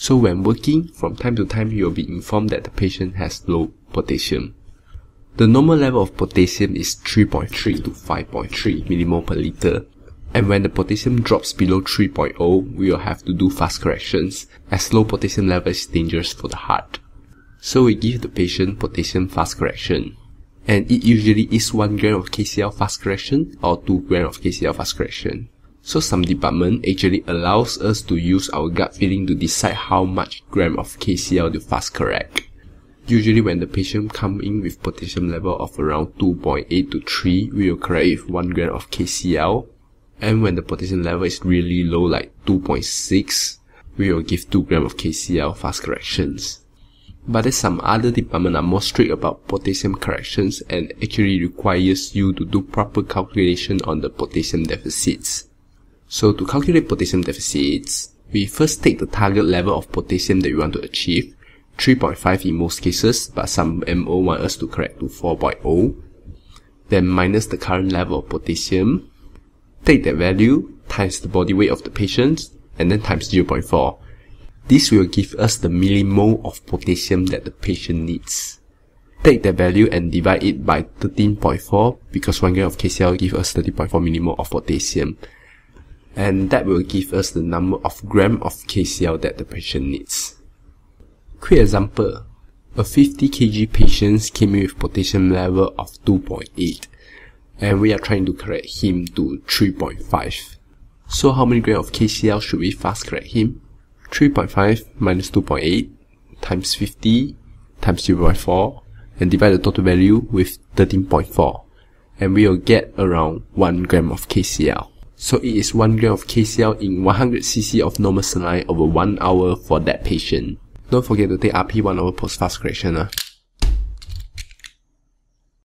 So when working, from time to time you will be informed that the patient has low potassium. The normal level of potassium is 3.3 to 5.3 millimole per liter. And when the potassium drops below 3.0, we will have to do fast corrections as low potassium level is dangerous for the heart. So we give the patient potassium fast correction. And it usually is 1 gram of KCl fast correction or 2 gram of KCl fast correction. So some department actually allows us to use our gut feeling to decide how much gram of KCl to fast correct. Usually when the patient come in with potassium level of around 2.8 to 3, we will correct with 1 gram of KCl. And when the potassium level is really low like 2.6, we will give 2 gram of KCl fast corrections. But there's some other department are more strict about potassium corrections and actually requires you to do proper calculation on the potassium deficits. So to calculate potassium deficits, we first take the target level of potassium that we want to achieve, 3.5 in most cases, but some MO want us to correct to 4.0. Then minus the current level of potassium, take that value times the body weight of the patient, and then times 0.4 this will give us the millimole of potassium that the patient needs. Take that value and divide it by 13.4 because 1 gram of KCl gives us 30.4 millimole of potassium. And that will give us the number of gram of KCl that the patient needs. Quick example. A 50 kg patient came in with potassium level of 2.8 and we are trying to correct him to 3.5. So how many gram of KCl should we fast correct him? 3.5 minus 2.8 times 50 times 0.4 and divide the total value with 13.4 and we will get around 1 gram of KCl. So it is 1 gram of KCl in 100 cc of normal saline over 1 hour for that patient. Don't forget to take RP 1 hour post fast correction. Uh.